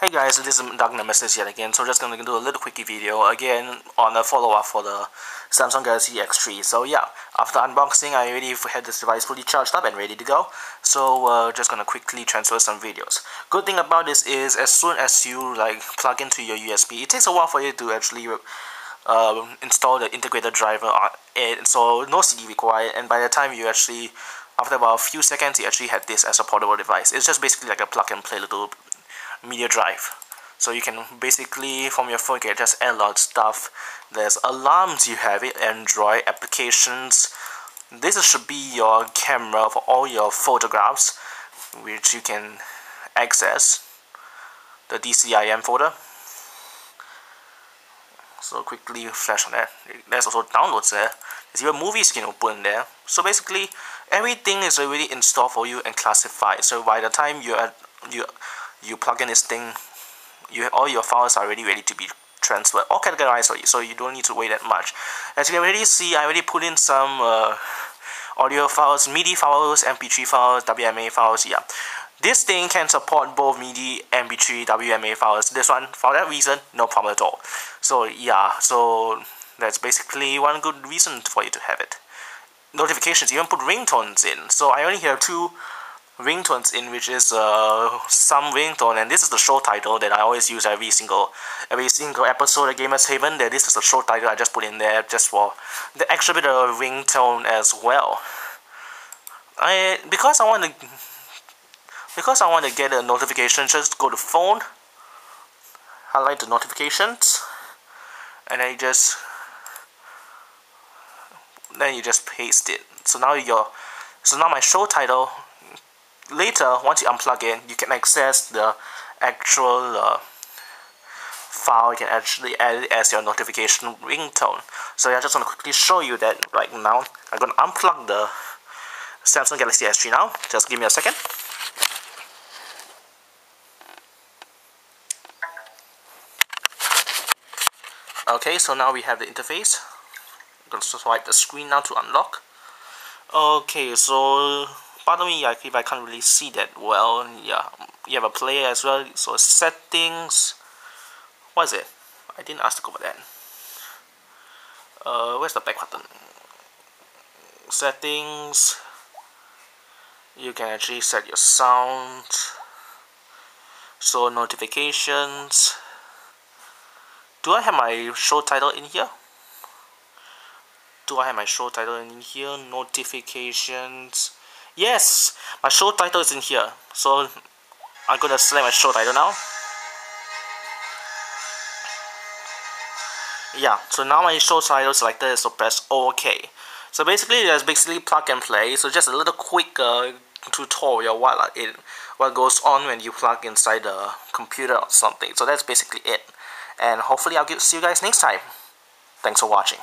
Hey guys, this is Dark Nemesis yet again, so just gonna do a little quickie video again on a follow-up for the Samsung Galaxy S3. So yeah, after unboxing, I already had this device fully charged up and ready to go. So uh, just gonna quickly transfer some videos. Good thing about this is as soon as you like plug into your USB, it takes a while for you to actually uh, install the integrated driver on it. So no CD required, and by the time you actually after about a few seconds, you actually had this as a portable device. It's just basically like a plug and play little media drive. So you can basically from your phone can just a lot of stuff. There's alarms you have it android applications. This should be your camera for all your photographs which you can access the DCIM folder. So quickly flash on that. There's also downloads there. There's even movies you can open there. So basically everything is already installed for you and classified. So by the time you are you you plug in this thing you all your files are already ready to be transferred or categorized for you so you don't need to wait that much. As you can already see I already put in some uh, audio files MIDI files MP3 files WMA files yeah. This thing can support both MIDI MP3 WMA files. This one for that reason no problem at all. So yeah so that's basically one good reason for you to have it. Notifications even put ringtones in. So I only have two ringtones in which is uh, some ringtone and this is the show title that I always use every single every single episode of Gamers Haven that this is the show title I just put in there just for the extra bit of ringtone as well. I because I want to because I want to get a notification just go to phone. Highlight the notifications. And then you just then you just paste it. So now your so now my show title later once you unplug it you can access the actual uh, file. You can actually add it as your notification ringtone. So I just want to quickly show you that right now. I'm going to unplug the Samsung Galaxy S3 now. Just give me a second. Okay so now we have the interface. I'm going to swipe the screen now to unlock. Okay so me if I can't really see that well. Yeah you have a player as well so settings what is it? I didn't ask to go over that. Uh, where's the back button? Settings. You can actually set your sound. So notifications. Do I have my show title in here? Do I have my show title in here? Notifications Yes, my show title is in here. So I'm gonna select my show title now. Yeah, so now my show title selected so press OK. So basically there's basically plug and play. So just a little quick uh, tutorial what it what goes on when you plug inside the computer or something. So that's basically it. And hopefully I'll get, see you guys next time. Thanks for watching.